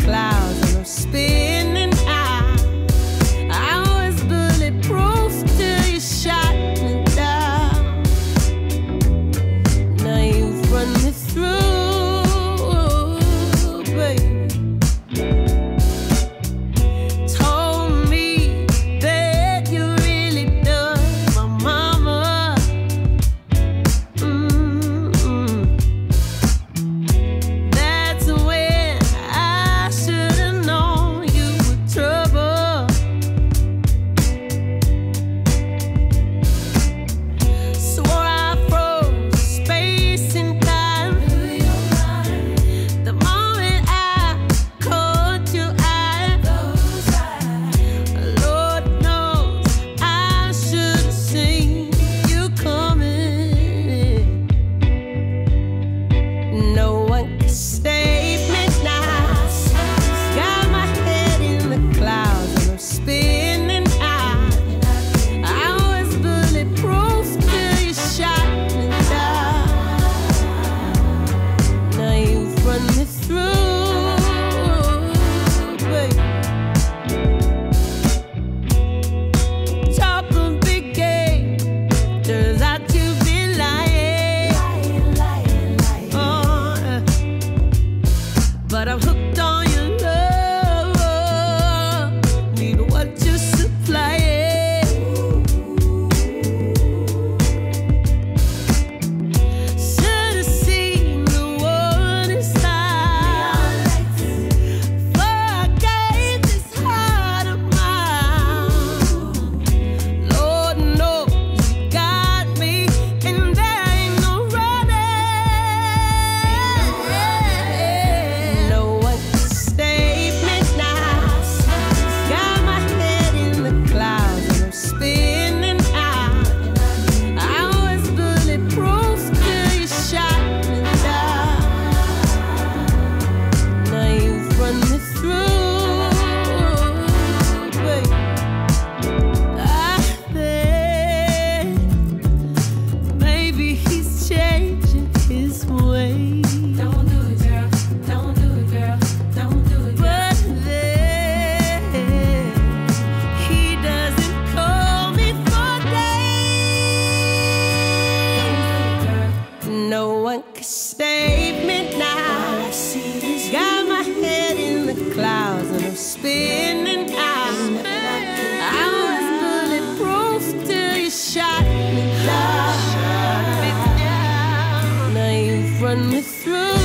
cloud. statement now. Got my head in the clouds and I'm spinning out. I was bulletproof till you shot me down. Now you've run me through.